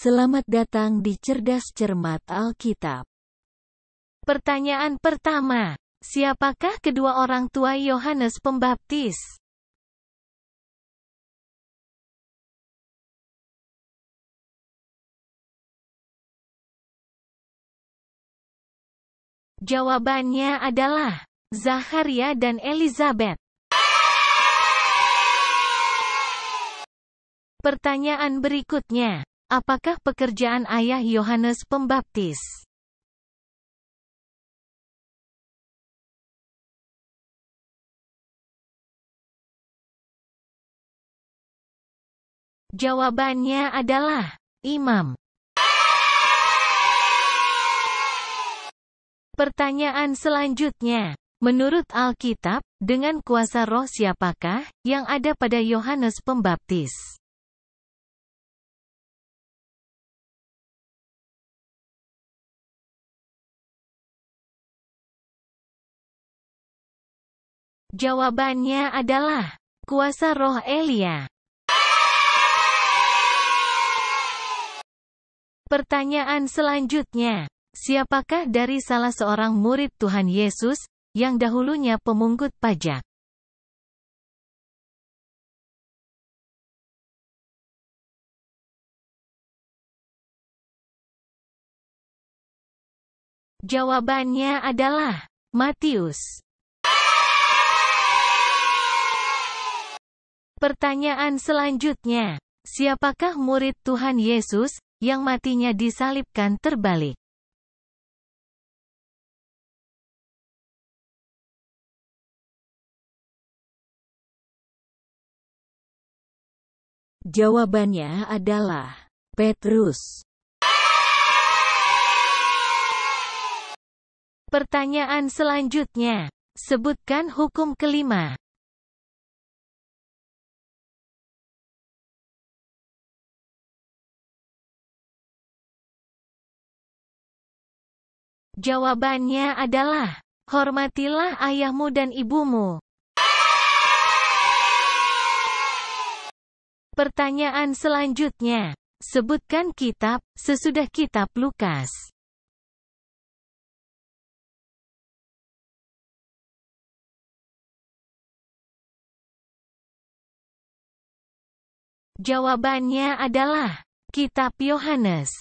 Selamat datang di Cerdas Cermat Alkitab. Pertanyaan pertama, siapakah kedua orang tua Yohanes Pembaptis? Jawabannya adalah Zaharia dan Elizabeth. Pertanyaan berikutnya, Apakah pekerjaan ayah Yohanes Pembaptis? Jawabannya adalah imam. Pertanyaan selanjutnya, menurut Alkitab, dengan kuasa roh siapakah yang ada pada Yohanes Pembaptis? Jawabannya adalah kuasa roh Elia. Pertanyaan selanjutnya, siapakah dari salah seorang murid Tuhan Yesus yang dahulunya pemungut pajak? Jawabannya adalah Matius. Pertanyaan selanjutnya, siapakah murid Tuhan Yesus yang matinya disalibkan terbalik? Jawabannya adalah Petrus. Pertanyaan selanjutnya, sebutkan hukum kelima. Jawabannya adalah, hormatilah ayahmu dan ibumu. Pertanyaan selanjutnya, sebutkan kitab, sesudah kitab Lukas. Jawabannya adalah Kitab Yohanes.